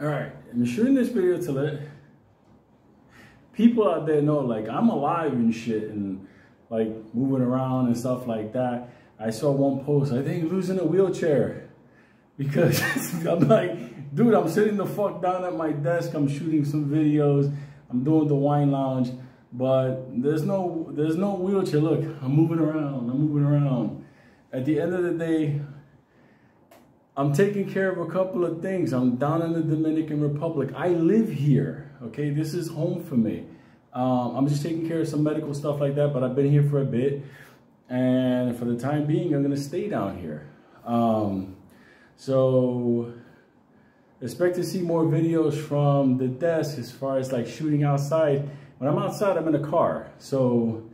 All right, I'm shooting this video to let people out there know, like, I'm alive and shit and like moving around and stuff like that. I saw one post, I think losing a wheelchair because I'm like, dude, I'm sitting the fuck down at my desk. I'm shooting some videos. I'm doing the wine lounge, but there's no, there's no wheelchair. Look, I'm moving around. I'm moving around. At the end of the day, I'm taking care of a couple of things. I'm down in the Dominican Republic. I live here, okay? This is home for me. Um, I'm just taking care of some medical stuff like that, but I've been here for a bit. And for the time being, I'm gonna stay down here. Um, so expect to see more videos from the desk as far as like shooting outside. When I'm outside, I'm in a car. So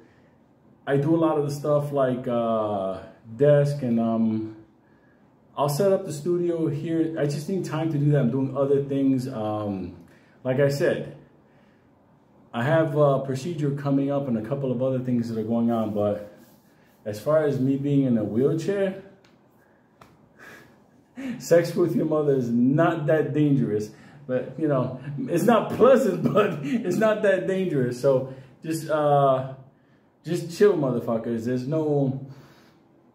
I do a lot of the stuff like uh, desk and um, I'll set up the studio here. I just need time to do that. I'm doing other things. Um, like I said, I have a procedure coming up and a couple of other things that are going on. But as far as me being in a wheelchair, sex with your mother is not that dangerous. But, you know, it's not pleasant, but it's not that dangerous. So just, uh, just chill, motherfuckers. There's no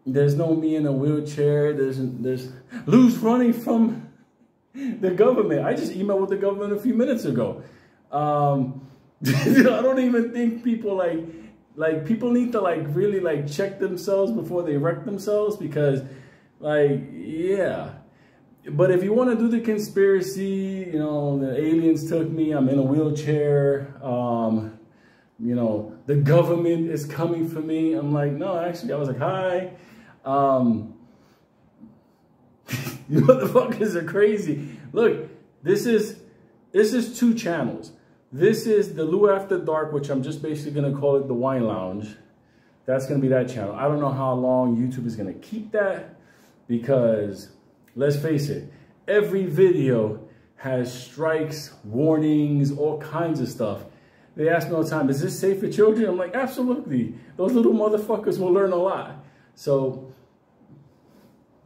there's no me in a wheelchair. There's there's Lou's running from the government. I just emailed with the government a few minutes ago. Um, I don't even think people like like people need to like really like check themselves before they wreck themselves because like yeah. But if you want to do the conspiracy, you know, the aliens took me, I'm in a wheelchair, um, you know, the government is coming for me. I'm like, no, actually, I was like, hi. Um, you motherfuckers are crazy. Look, this is this is two channels. This is the Lou After Dark, which I'm just basically gonna call it the Wine Lounge. That's gonna be that channel. I don't know how long YouTube is gonna keep that because let's face it, every video has strikes, warnings, all kinds of stuff. They ask me all the time, is this safe for children? I'm like, absolutely. Those little motherfuckers will learn a lot. So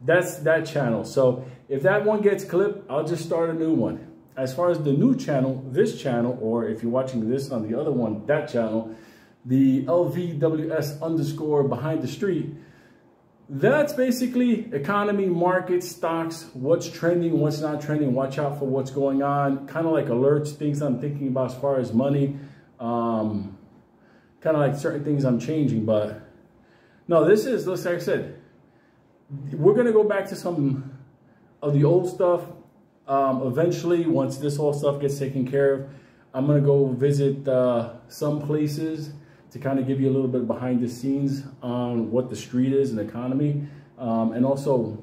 that's that channel. So if that one gets clipped, I'll just start a new one. As far as the new channel, this channel, or if you're watching this on the other one, that channel, the LVWS underscore behind the street, that's basically economy, market, stocks, what's trending, what's not trending, watch out for what's going on, kind of like alerts, things I'm thinking about as far as money, um, kind of like certain things I'm changing, but no, this is, like I said, we're going to go back to some of the old stuff. Um, eventually, once this whole stuff gets taken care of, I'm going to go visit uh, some places to kind of give you a little bit behind the scenes on what the street is and economy. Um, and also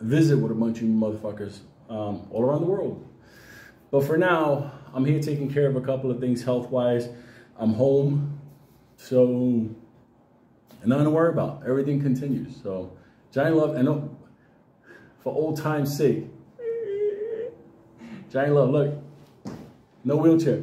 visit with a bunch of motherfuckers um, all around the world. But for now, I'm here taking care of a couple of things health-wise. I'm home, so nothing to worry about. Everything continues. So, giant love, and for old time's sake, giant love. Look, no wheelchair.